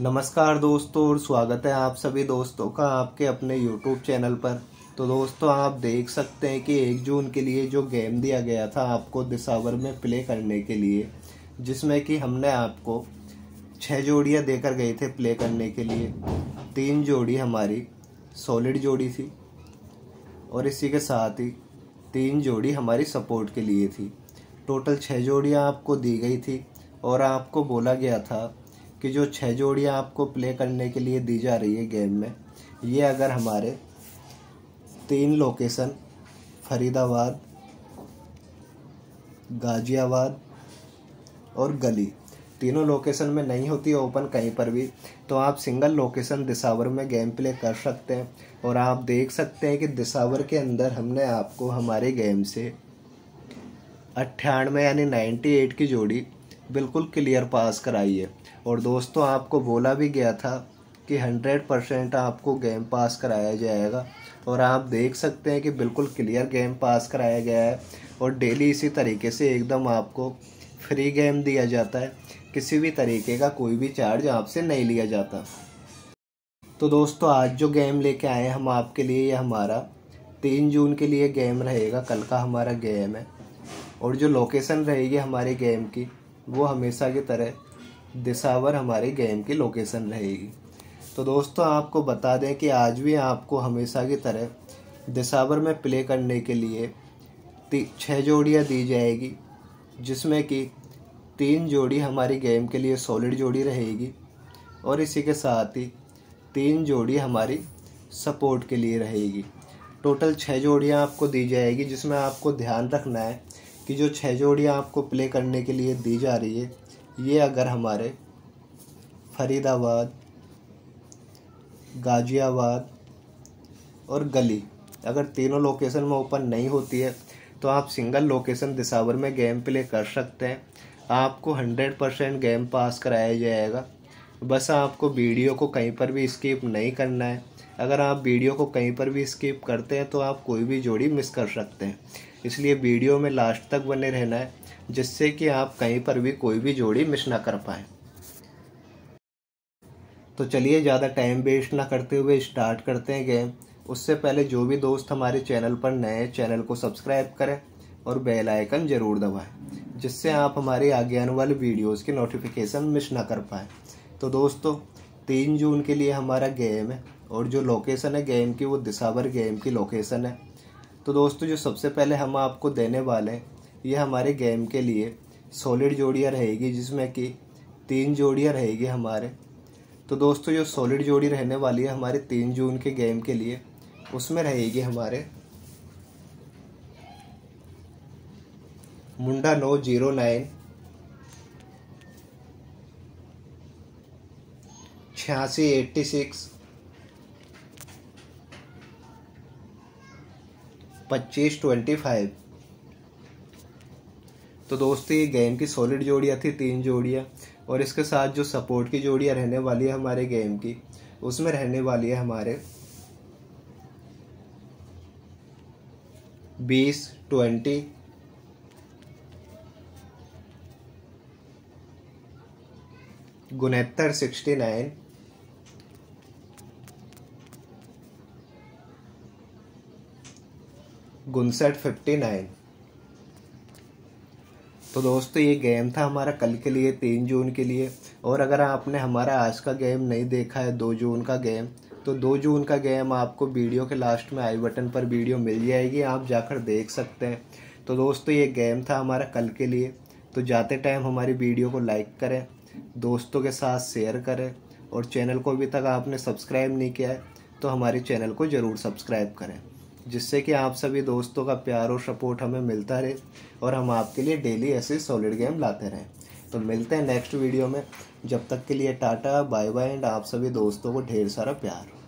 नमस्कार दोस्तों, और स्वागत है आप सभी दोस्तों का आपके अपने YouTube चैनल पर। तो दोस्तों, आप देख सकते हैं कि एक जून के लिए जो गेम दिया गया था आपको दिसावर में प्ले करने के लिए, जिसमें कि हमने आपको छः जोड़ियाँ देकर गए थे प्ले करने के लिए। तीन जोड़ी हमारी सॉलिड जोड़ी थी, और इसी के साथ ही तीन जोड़ी हमारी सपोर्ट के लिए थी। टोटल छः जोड़ियाँ आपको दी गई थी, और आपको बोला गया था कि जो छः जोड़ियाँ आपको प्ले करने के लिए दी जा रही है गेम में, ये अगर हमारे तीन लोकेशन फरीदाबाद, गाजियाबाद और गली, तीनों लोकेशन में नहीं होती ओपन कहीं पर भी तो आप सिंगल लोकेशन दिसावर में गेम प्ले कर सकते हैं और आप देख सकते हैं कि दिसावर के अंदर हमने आपको हमारे गेम से अट्ठानवे यानी नाइन्टी एट की जोड़ी बिल्कुल क्लियर पास कराई है। और दोस्तों, आपको बोला भी गया था कि हंड्रेड परसेंट आपको गेम पास कराया जाएगा और आप देख सकते हैं कि बिल्कुल क्लियर गेम पास कराया गया है और डेली इसी तरीके से एकदम आपको फ्री गेम दिया जाता है। किसी भी तरीके का कोई भी चार्ज आपसे नहीं लिया जाता। तो दोस्तों, आज जो गेम लेके आए हम आपके लिए, ये हमारा तीन जून के लिए गेम रहेगा। कल का हमारा गेम है और जो लोकेशन रहेगी हमारे गेम की, वो हमेशा की तरह दिसावर हमारे गेम की लोकेशन रहेगी। तो दोस्तों, आपको बता दें कि आज भी आपको हमेशा की तरह दिसावर में प्ले करने के लिए छः जोड़ियाँ दी जाएगी, जिसमें कि तीन जोड़ी हमारी गेम के लिए सॉलिड जोड़ी रहेगी और इसी के साथ ही तीन जोड़ी हमारी सपोर्ट के लिए रहेगी। टोटल छः जोड़ियाँ आपको दी जाएगी, जिसमें आपको ध्यान रखना है कि जो छः जोड़ियाँ आपको प्ले करने के लिए दी जा रही है ये अगर हमारे फरीदाबाद, गाजियाबाद और गली अगर तीनों लोकेशन में ओपन नहीं होती है तो आप सिंगल लोकेशन दिसावर में गेम प्ले कर सकते हैं। आपको हंड्रेड परसेंट गेम पास कराया जाएगा। बस आपको वीडियो को कहीं पर भी स्किप नहीं करना है। अगर आप वीडियो को कहीं पर भी स्किप करते हैं तो आप कोई भी जोड़ी मिस कर सकते हैं। इसलिए वीडियो में लास्ट तक बने रहना है। जिससे कि आप कहीं पर भी कोई भी जोड़ी मिस ना कर पाए। तो चलिए ज़्यादा टाइम वेस्ट ना करते हुए स्टार्ट करते हैं गेम उससे पहले जो भी दोस्त हमारे चैनल पर नए चैनल को सब्सक्राइब करें और बेल आइकन ज़रूर दबाएँ, जिससे आप हमारे आगे आने वाले वीडियोज़ की नोटिफिकेशन मिस ना कर पाए। तो दोस्तों, तीन जून के लिए हमारा गेम है और जो लोकेशन है गेम की वो दिसावर गेम की लोकेशन है। तो दोस्तों, जो सबसे पहले हम आपको देने वाले हैं ये हमारे गेम के लिए सॉलिड जोड़ियाँ रहेगी, जिसमें कि तीन जोड़ियाँ रहेगी हमारे। तो दोस्तों, जो सॉलिड जोड़ी रहने वाली है हमारे तीन जून के गेम के लिए, उसमें रहेगी हमारे मुंडा नो ज़ीरो नाइन, छियासी एट्टी सिक्स, पच्चीस ट्वेंटी फाइव। तो दोस्तों, ये गेम की सॉलिड जोड़ियाँ थी, तीन जोड़ियाँ। और इसके साथ जो सपोर्ट की जोड़ियाँ रहने वाली है हमारे गेम की, उसमें रहने वाली है हमारे बीस, ट्वेंटी गुनहत्तर सिक्सटी नाइन गुनसठ फिफ्टी नाइन। तो दोस्तों, ये गेम था हमारा कल के लिए, तीन जून के लिए। और अगर आपने हमारा आज का गेम नहीं देखा है, दो जून का गेम तो दो जून का गेम आपको वीडियो के लास्ट में आई बटन पर वीडियो मिल जाएगी, आप जाकर देख सकते हैं। तो दोस्तों, ये गेम था हमारा कल के लिए। तो जाते टाइम हमारी वीडियो को लाइक करें, दोस्तों के साथ शेयर करें, और चैनल को अभी तक आपने सब्सक्राइब नहीं किया है तो हमारे चैनल को ज़रूर सब्सक्राइब करें। जिससे कि आप सभी दोस्तों का प्यार और सपोर्ट हमें मिलता रहे और हम आपके लिए डेली ऐसे सॉलिड गेम लाते रहें। तो मिलते हैं नेक्स्ट वीडियो में। जब तक के लिए टाटा बाय बाय एंड आप सभी दोस्तों को ढेर सारा प्यार।